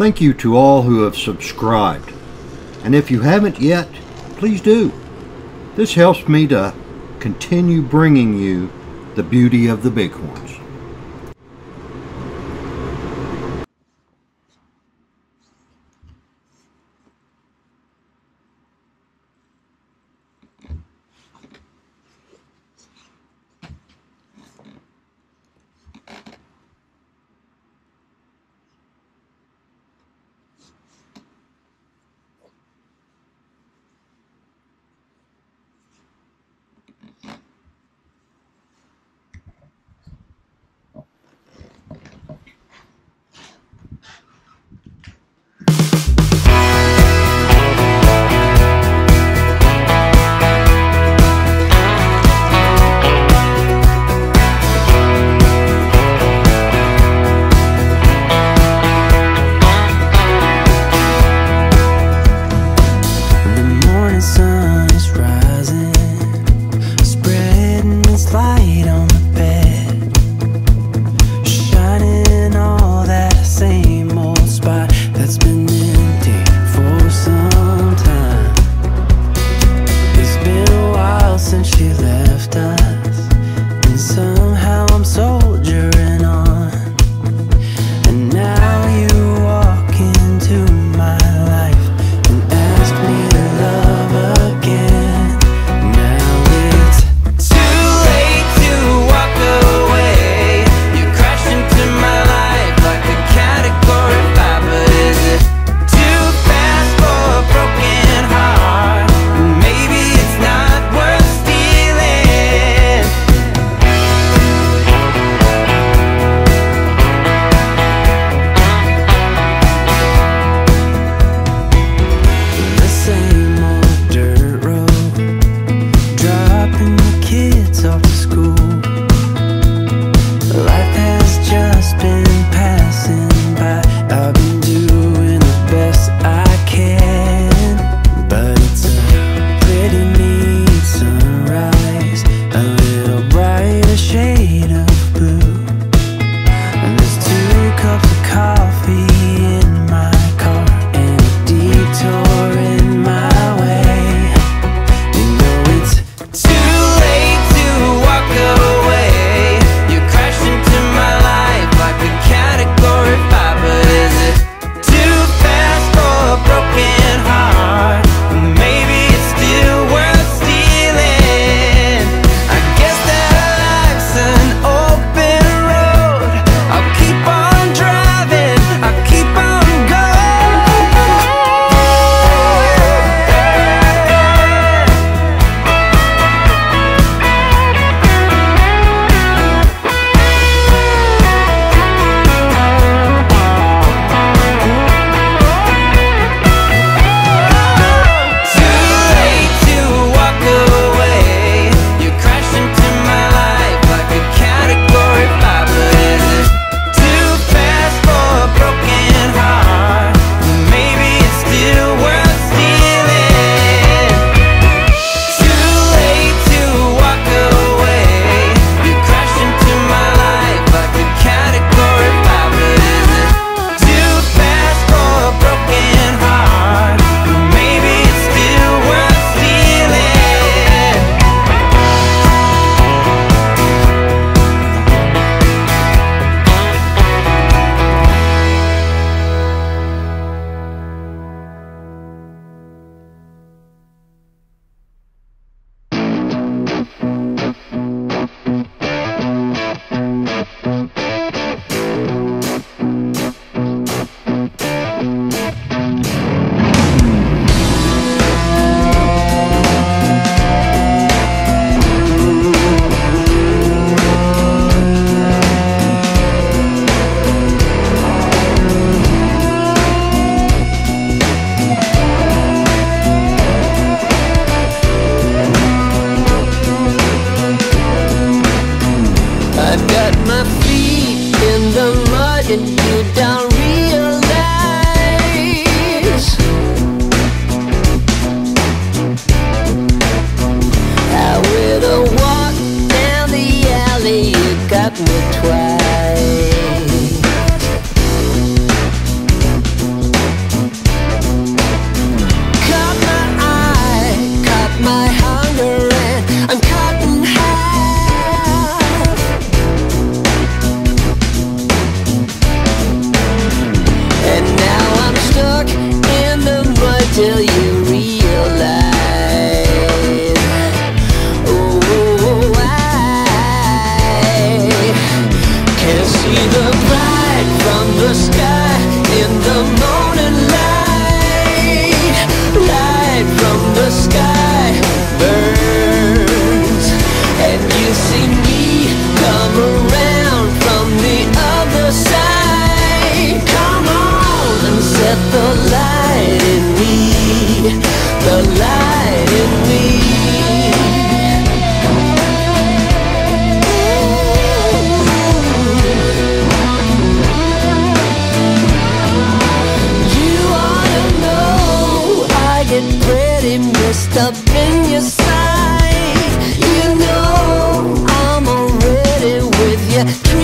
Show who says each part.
Speaker 1: Thank you to all who have subscribed. And if you haven't yet, please do. This helps me to continue bringing you the beauty of the Bighorns.
Speaker 2: can see me come around from the other side. Come on and set the light in me The light in me. You ought to know I get pretty messed up you.